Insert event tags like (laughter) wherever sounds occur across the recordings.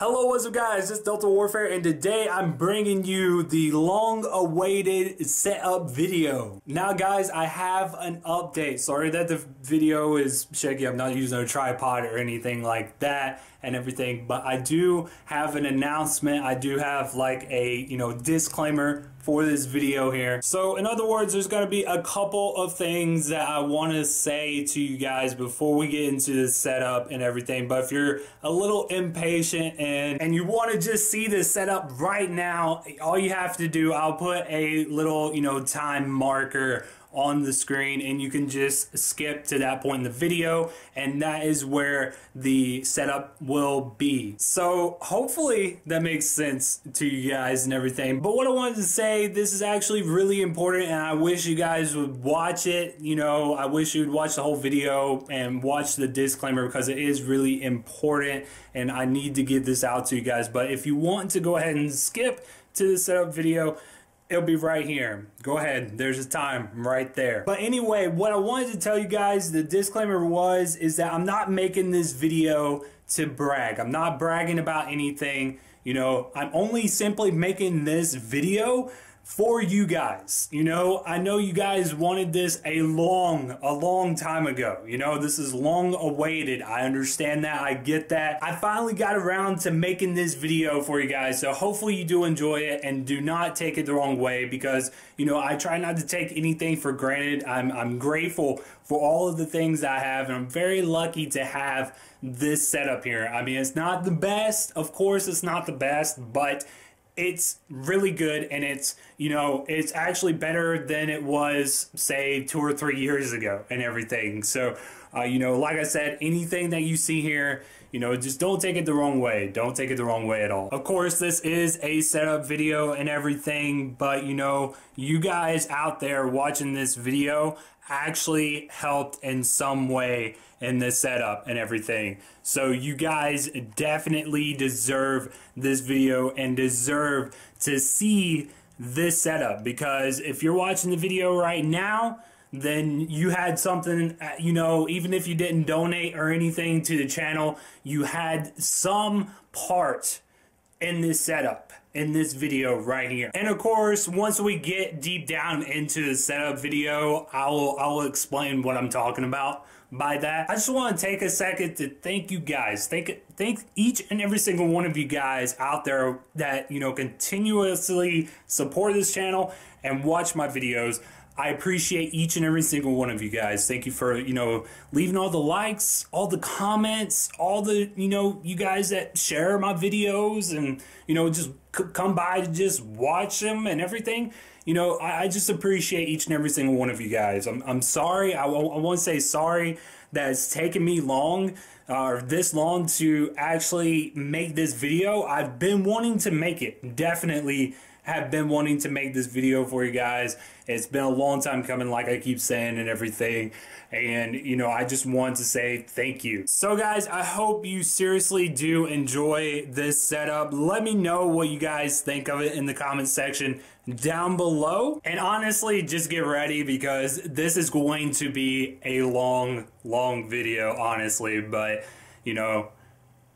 Hello, what's up guys? It's Delta Warfare and today I'm bringing you the long awaited setup video. Now guys, I have an update. Sorry that the video is shaky. I'm not using a tripod or anything like that and everything, but I do have an announcement. I do have like a, you know, disclaimer for this video here. So in other words, there's going to be a couple of things that I want to say to you guys before we get into the setup and everything. But if you're a little impatient and, and you want to just see the setup right now, all you have to do, I'll put a little, you know, time marker on the screen and you can just skip to that point in the video and that is where the setup will be. So hopefully that makes sense to you guys and everything. But what I wanted to say, this is actually really important and I wish you guys would watch it. You know, I wish you would watch the whole video and watch the disclaimer because it is really important and I need to get this out to you guys. But if you want to go ahead and skip to the setup video, It'll be right here. Go ahead. There's a time right there. But anyway, what I wanted to tell you guys, the disclaimer was, is that I'm not making this video to brag. I'm not bragging about anything. You know, I'm only simply making this video for you guys. You know, I know you guys wanted this a long, a long time ago. You know, this is long awaited. I understand that. I get that. I finally got around to making this video for you guys. So hopefully you do enjoy it and do not take it the wrong way because, you know, I try not to take anything for granted. I'm, I'm grateful for all of the things I have and I'm very lucky to have this setup here. I mean, it's not the best. Of course, it's not the best, but it's really good and it's you know it's actually better than it was say two or three years ago and everything. So uh, you know like i said anything that you see here you know just don't take it the wrong way. Don't take it the wrong way at all. Of course this is a setup video and everything but you know you guys out there watching this video actually helped in some way in this setup and everything. So you guys definitely deserve this video and deserve to see this setup because if you're watching the video right now, then you had something, uh, you know, even if you didn't donate or anything to the channel, you had some part in this setup in this video right here. And of course, once we get deep down into the setup video, I will I will explain what I'm talking about by that. I just want to take a second to thank you guys. Thank thank each and every single one of you guys out there that, you know, continuously support this channel and watch my videos. I appreciate each and every single one of you guys. Thank you for, you know, leaving all the likes, all the comments, all the, you know, you guys that share my videos and, you know, just come by to just watch them and everything. You know, I, I just appreciate each and every single one of you guys. I'm, I'm sorry. I, to say sorry that it's taken me long uh, or this long to actually make this video. I've been wanting to make it. Definitely have been wanting to make this video for you guys. It's been a long time coming, like I keep saying and everything. And, you know, I just want to say thank you. So, guys, I hope you seriously do enjoy this setup. Let me know what you guys think of it in the comment section down below. And honestly, just get ready because this is going to be a long, long video, honestly. But, you know,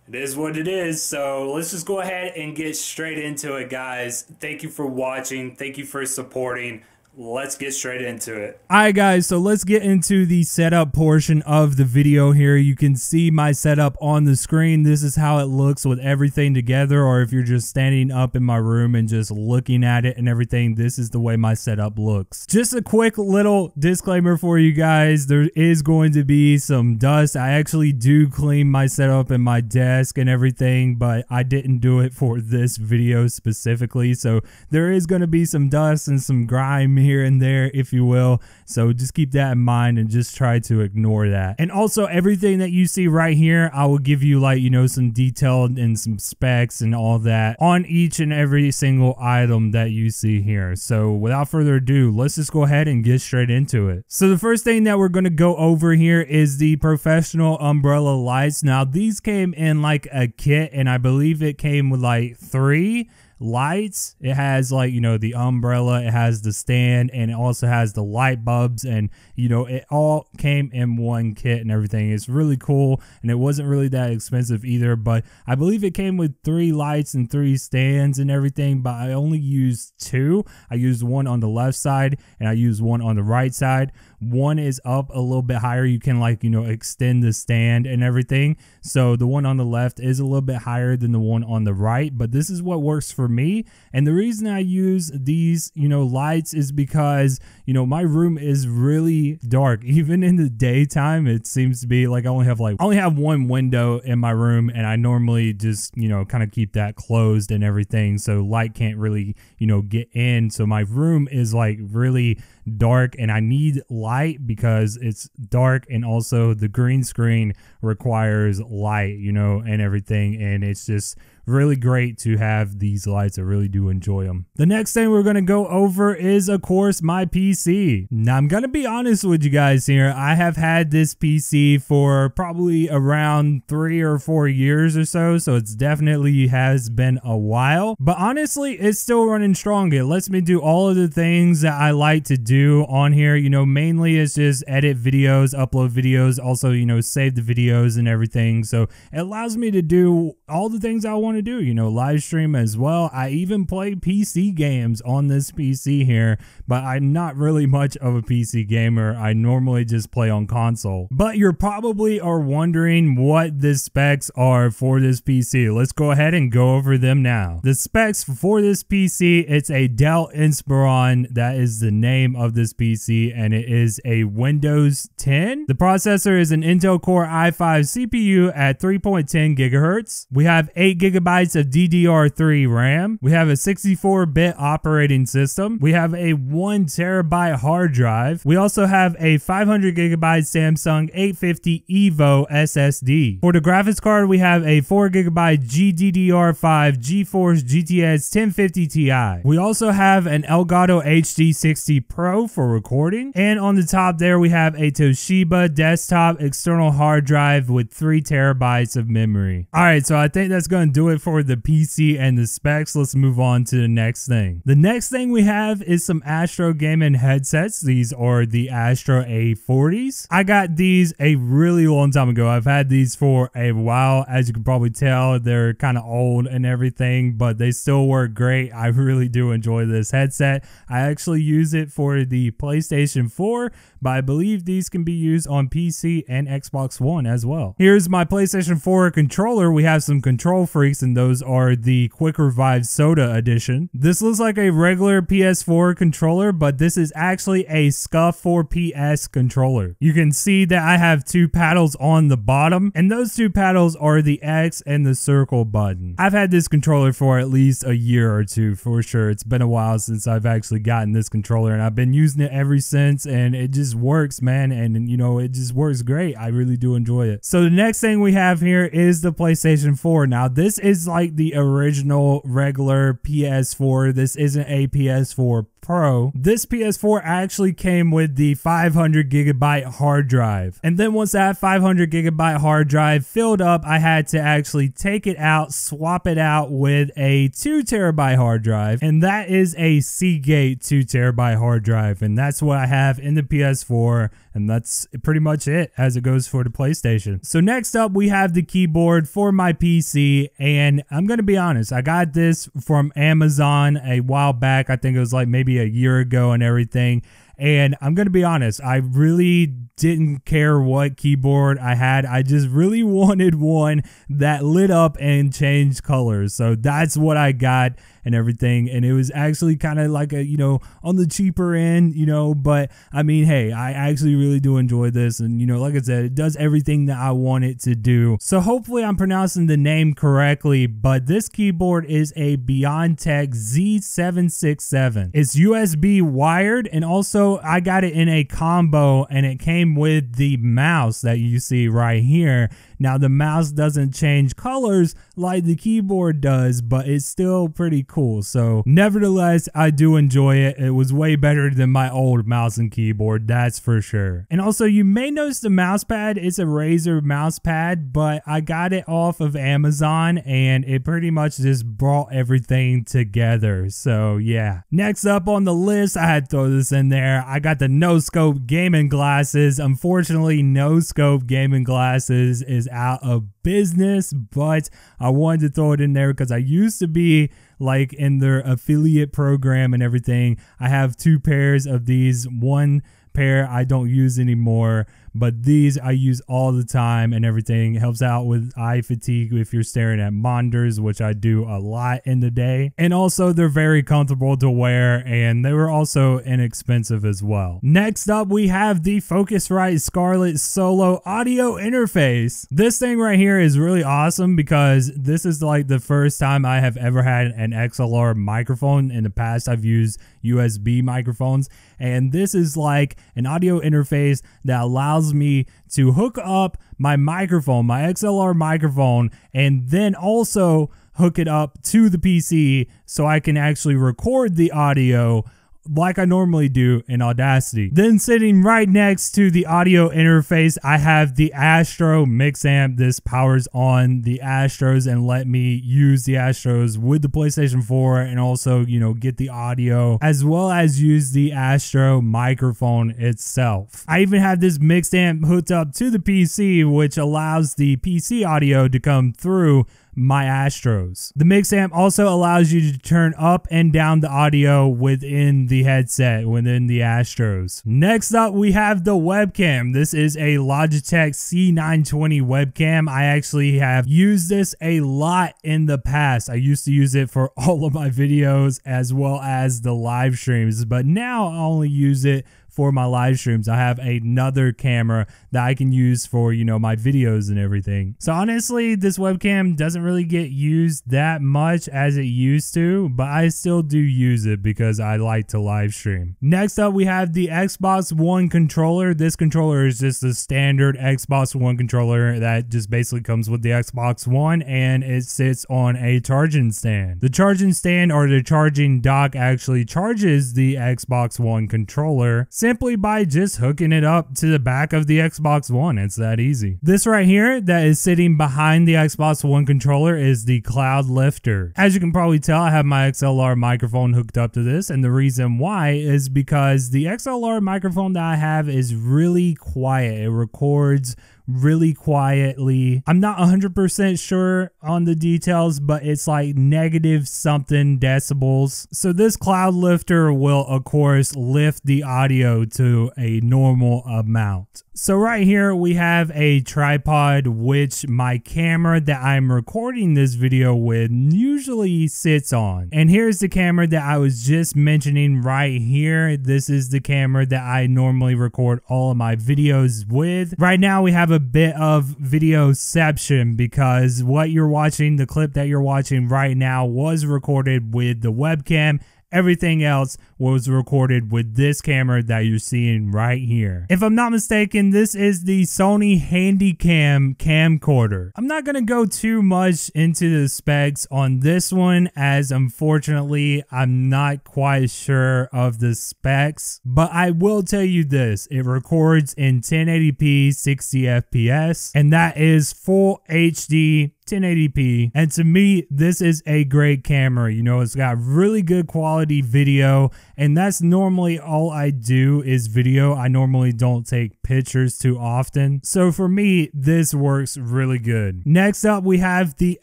it is what it is. So let's just go ahead and get straight into it, guys. Thank you for watching. Thank you for supporting let's get straight into it. All right, guys, so let's get into the setup portion of the video here. You can see my setup on the screen. This is how it looks with everything together, or if you're just standing up in my room and just looking at it and everything, this is the way my setup looks. Just a quick little disclaimer for you guys. There is going to be some dust. I actually do clean my setup and my desk and everything, but I didn't do it for this video specifically. So there is going to be some dust and some grime here and there, if you will. So just keep that in mind and just try to ignore that. And also everything that you see right here, I will give you like, you know, some detail and some specs and all that on each and every single item that you see here. So without further ado, let's just go ahead and get straight into it. So the first thing that we're going to go over here is the professional umbrella lights. Now these came in like a kit and I believe it came with like three lights. It has like, you know, the umbrella, it has the stand, and it also has the light bulbs. And, you know, it all came in one kit and everything. It's really cool. And it wasn't really that expensive either. But I believe it came with three lights and three stands and everything. But I only used two. I used one on the left side and I used one on the right side one is up a little bit higher you can like you know extend the stand and everything so the one on the left is a little bit higher than the one on the right but this is what works for me. And the reason i use these you know lights is because you know my room is really dark. (laughs) Even in the daytime it seems to be like i only have like i only have one window in my room and i normally just you know kind of keep that closed and everything so light can't really you know get in. So my room is like really dark and I need light because it's dark and also the green screen requires light, you know, and everything and it's just really great to have these lights. I really do enjoy them. The next thing we're going to go over is, of course, my PC. Now, I'm going to be honest with you guys here. I have had this PC for probably around three or four years or so, so it's definitely has been a while. But honestly, it's still running strong. It lets me do all of the things that I like to do on here. You know, mainly it's just edit videos, upload videos, also, you know, save the videos and everything. So it allows me to do all the things I want want to do, you know, live stream as well. I even play PC games on this PC here, but I'm not really much of a PC gamer. I normally just play on console. But you're probably are wondering what the specs are for this PC. Let's go ahead and go over them now. The specs for this PC, it's a Dell Inspiron. That is the name of this PC and it is a Windows 10. The processor is an Intel Core i5 CPU at 3.10 gigahertz. We have 8 gigabytes gigabytes of DDR3 RAM. We have a 64-bit operating system. We have a 1 terabyte hard drive. We also have a 500 gigabyte Samsung 850 EVO SSD. For the graphics card, we have a 4 gigabyte GDDR5 GeForce GTX 1050 Ti. We also have an Elgato HD60 Pro for recording. And on the top there, we have a Toshiba desktop external hard drive with 3 terabytes of memory. All right, so I think that's going to do it it for the PC and the specs. Let's move on to the next thing. The next thing we have is some Astro gaming headsets. These are the Astro A40s. I got these a really long time ago. I've had these for a while. As you can probably tell, they're kind of old and everything, but they still work great. I (laughs) really do enjoy this headset. I actually use it for the PlayStation 4, but I believe these can be used on PC and Xbox One as well. Here's my PlayStation 4 controller. We have some KontrolFreeks and those are the Quick Revive Soda Edition. This looks like a regular PS4 controller, but this is actually a SCUF 4PS controller. You can see that I have two paddles on the bottom, and those two paddles are the X and the circle button. I've had this controller for at least a year or two for sure. It's been a while since I've actually gotten this controller, and I've been using it ever since, and it just works, man. And you know, it just works great. I really do enjoy it. So the next thing we have here is the PlayStation 4. Now, this is is like the original regular PS4. This isn't a PS4 Pro, this PS4 actually came with the 500 gigabyte hard drive. And then once that 500 gigabyte hard drive filled up, I had to actually take it out, swap it out with a 2 terabyte hard drive. And that is a Seagate 2 terabyte hard drive. And that's what I have in the PS4. And that's pretty much it as it goes for the PlayStation. So next up, we have the keyboard for my PC. And I'm going to be honest, I got this from Amazon a while back. I think it was like maybe maybe a year ago and everything. And I'm going to be honest, I really didn't care what keyboard I had. I just really (laughs) wanted one that lit up and changed colors. So that's what I got and everything. And it was actually kind of like a, you know, on the cheaper end, you know, but I mean, hey, I actually really do enjoy this. And, you know, like I said, it does everything that I want it to do. So hopefully I'm pronouncing the name correctly, but this keyboard is a Beyondtech Z767. It's USB wired and also I got it in a combo and it came with the mouse that you see right here. Now the mouse doesn't change colors like the keyboard does, but it's still pretty cool. So, nevertheless, I do enjoy it. It was way better than my old mouse and keyboard, that's for sure. And also, you may notice the mouse pad is a Razer mouse pad, but I got it off of Amazon and it pretty much just brought everything together. So, yeah. Next up on the list, I had to throw this in there. I got the no scope gaming glasses. Unfortunately, no scope gaming glasses is out of business, but I wanted to throw it in there because I used to be like in their affiliate program and everything. I have two pairs of these, one pair I don't use anymore but these I use all the time and everything. It helps out with eye fatigue if you're staring at monitors, which I do a lot in the day. And also, they're very comfortable to wear and they were also inexpensive as well. Next up, we have the Focusrite Scarlett Solo audio interface. This thing right here is really awesome because this is like the first time I have ever had an XLR microphone. In the past, I've used USB microphones, and this is like an audio interface that allows allows me to hook up my microphone, my XLR microphone, and then also hook it up to the PC so I can actually record the audio like I normally do in Audacity. Then sitting right next to the audio interface, I have the Astro mix amp. This powers on the Astros and let me use the Astros with the PlayStation 4 and also, you know, get the audio as well as use the Astro microphone itself. I even have this mix amp hooked up to the PC, which allows the PC audio to come through my Astros. The mix amp also allows you to turn up and down the audio within the headset, within the Astros. Next up, we have the webcam. This is a Logitech C920 webcam. I actually have used this a lot in the past. I used to use it for (laughs) all of my videos as well as the live streams, but now I only use it for my live streams. I have another camera that I can use for, you know, my videos and everything. So honestly, this webcam doesn't really get used that much as it used to, but I still do use it because I like to live stream. Next up, we have the Xbox One controller. This controller is just a standard Xbox One controller that just basically comes with the Xbox One and it sits on a charging stand. The charging stand or the charging dock actually charges the Xbox One controller simply by just hooking it up to the back of the Xbox One. It's that easy. This right here that is sitting behind the Xbox One controller is the Cloud Lifter. As you can probably tell, I have my XLR microphone hooked up to this, and the reason why is because the XLR microphone that I have is really quiet. It records really quietly. I'm not 100% sure on the details, but it's like negative something decibels. So this cloud lifter will of course lift the audio to a normal amount. So right here we have a tripod which my camera that I'm recording this video with usually sits on. And here's the camera that I was just mentioning right here. This is the camera that I normally record all of my videos with. Right now we have a bit of videoception because what you're watching, the clip that you're watching right now was recorded with the webcam Everything else was recorded with this camera that you're seeing right here. If I'm not mistaken, this is the Sony Handycam camcorder. I'm not going to go too much into the specs on this one as unfortunately I'm not quite sure of the specs, but I will tell you this. It records in 1080p 60 FPS and that is full HD 1080p. And to me, this is a great camera. You know, it's got really good quality video, and that's normally all I do is video. I normally don't take pictures too often. So for me, this works really good. Next up, we have the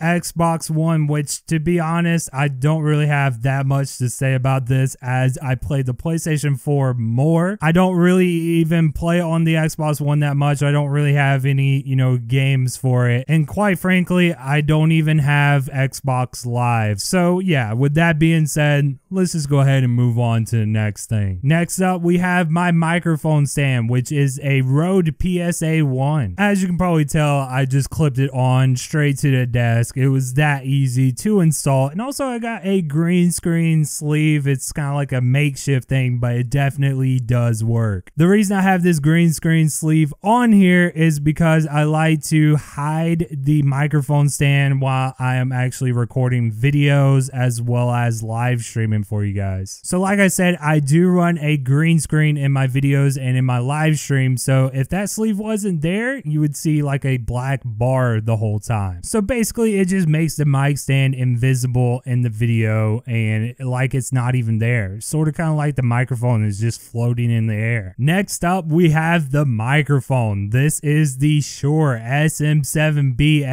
Xbox One, which to be honest, I don't really have that much to say about this as I play the PlayStation 4 more. I don't really even play on the Xbox One that much. I don't really have any, you know, games for it. And quite frankly, I don't even have Xbox Live. So, yeah, with that being said, let's just go ahead and move on to the next thing. Next up, we have my microphone stand, which is a Rode PSA 1. As you can probably tell, I just clipped it on straight to the desk. It was that easy to install. And also, I got a green screen sleeve. It's kind of like a makeshift thing, but it definitely does work. The reason I have this green screen sleeve on here is because I like to hide the microphone microphone stand while I am actually recording videos as well as live streaming for you guys. So like I said, I do run a green screen in my videos and in my live stream. So if that sleeve wasn't there, you would see like a black bar the whole time. So basically it just makes the mic stand invisible in the video and like it's not even there. Sort of kind of like the microphone is just floating in the air. Next up, we have the microphone. This is the Shure SM7B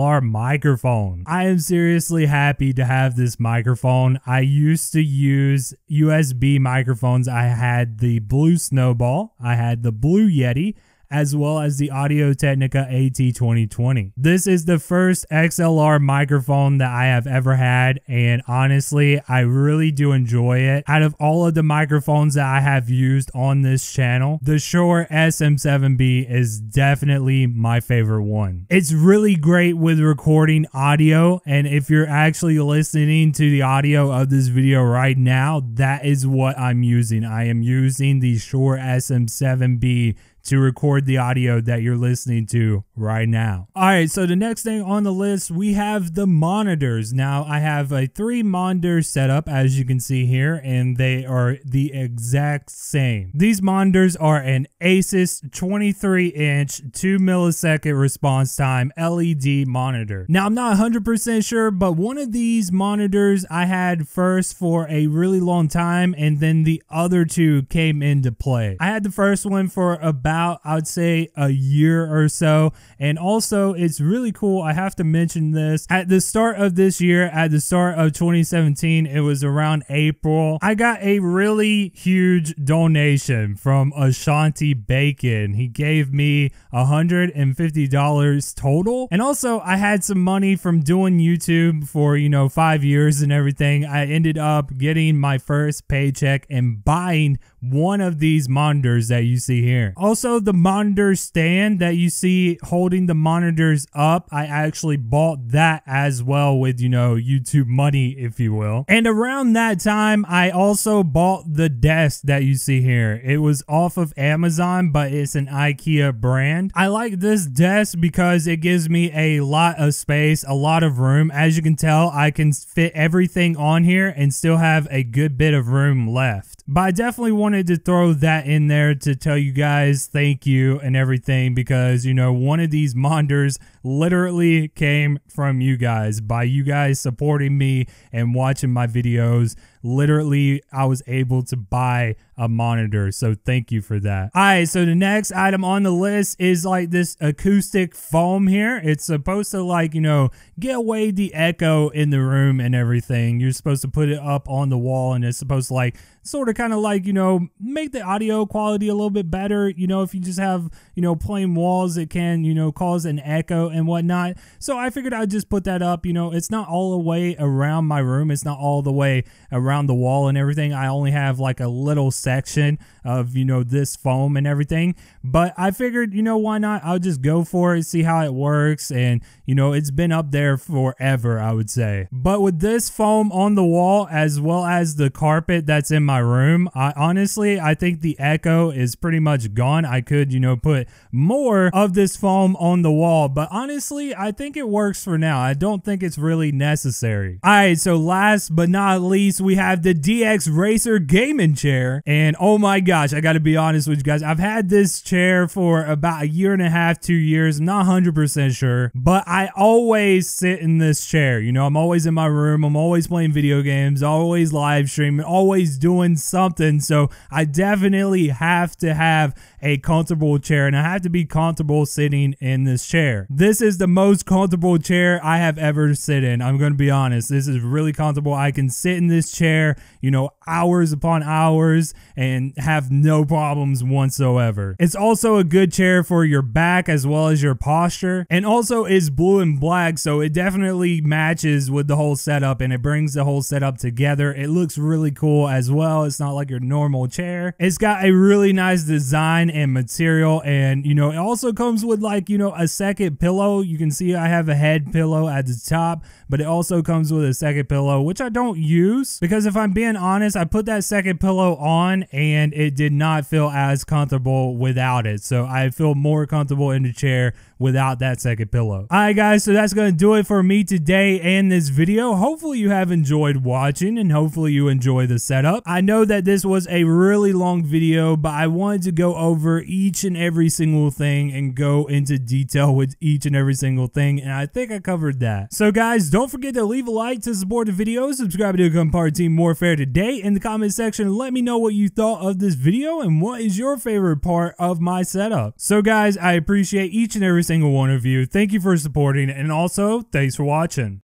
XLR microphone. I am seriously happy to have this microphone. I used to use USB microphones. I had the Blue Snowball, I had the Blue Yeti, as well as the Audio Technica AT2020. This is the first XLR microphone that I have ever had, and honestly, I really do enjoy it. Out of all of the microphones that I have used on this channel, the Shure SM7B is definitely my favorite one. It's really great with recording audio, and if you're actually listening to the audio of this video right now, that is what I'm using. I am using the Shure SM7B to record the audio that you're listening to right now. All right, so the next thing on the list, we have the monitors. Now, I have a three monitor setup, as you can see here, and they are the exact same. These monitors are an Asus 23 inch, 2 millisecond response time LED monitor. Now, I'm not 100% sure, but one of these monitors I had first for a really long time, and then the other two came into play. I had the first one for about about, I would say, a year or so. And also, it's really cool. I have to mention this. At the start of this year, at the start of 2017, it was around April, I got a really huge donation from Ashanti Bacon. He gave me $150 total. And also, I had some money from doing YouTube for, you know, five years and everything. I ended up getting my first paycheck and buying one of these monitors that you see here. Also, the monitor stand that you see holding the monitors up, I actually bought that as well with, you know, YouTube money, if you will. And around that time, I also bought the desk that you see here. It was off of Amazon, but it's an IKEA brand. I like this desk because it gives me a lot of space, a lot of room. As you can tell, I can fit everything on here and still have a good bit of room left. But I definitely wanted to throw that in there to tell you guys thank you and everything because, you know, one of these monitors literally came from you guys by you guys supporting me and watching my videos. Literally I was able to buy a monitor. So thank you for that. All right, so the next item on the list is like this acoustic foam here. It's supposed to like, you know, get away the echo in the room and everything. You're supposed to put it up on the wall and it's supposed to like sort of kind of like, you know, make the audio quality a little bit better. You know, if you just have, you know, plain walls, it can, you know, cause an echo and whatnot. So I figured I'd just put that up. You know, it's not all the way around my room. It's not all the way around the wall and everything. I only have like a little section of, you know, this foam and everything. But I figured, you know, why not? I'll just go for it, see how it works. And, you know, it's been up there forever, I would say. But with this foam on the wall, as well as the carpet that's in my room, I honestly, I think the echo is pretty much gone. I could, you know, put more of this foam on the wall. But honestly, I think it works for now. I don't think it's really necessary. All right, so last but not least, we have the DX Racer gaming chair. And oh my gosh, I got to be honest with you guys. I've had this chair for about a year and a half, two years. I'm not 100% sure, but I always sit in this chair. You know, I'm always in my room. I'm always playing video games, always live streaming, always doing something. So I definitely have to have a comfortable chair and I have to be comfortable sitting in this chair. This is the most comfortable chair I have ever sit in. I'm going to be honest. This is really comfortable. I can sit in this chair, you know, hours upon hours and have no problems whatsoever. It's also a good chair for your back as well as your posture and also is blue and black so it definitely matches with the whole setup and it brings the whole setup together. It looks really cool as well. It's not like your normal chair. It's got a really nice design and material. And, you know, it also comes with like, you know, a second pillow. You can see I have a head pillow at the top, but it also comes with a second pillow, which I don't use because if I'm being honest, I put that second pillow on and it did not feel as comfortable without it. So I feel more comfortable in the chair without that second pillow. Alright guys, so that's going to do it for me today and this video. Hopefully you have enjoyed watching and hopefully you enjoy the setup. I know that this was a really long video, but I wanted to go over each and every single thing and go into detail with each and every single thing, and I think I covered that. So guys, don't forget to leave a like to support the video, subscribe to become part of Team Warfare today in the comment section. Let me know what you thought of this video and what is your favorite part of my setup. So guys, I appreciate each and every single one of you. Thank you for supporting and also thanks for watching.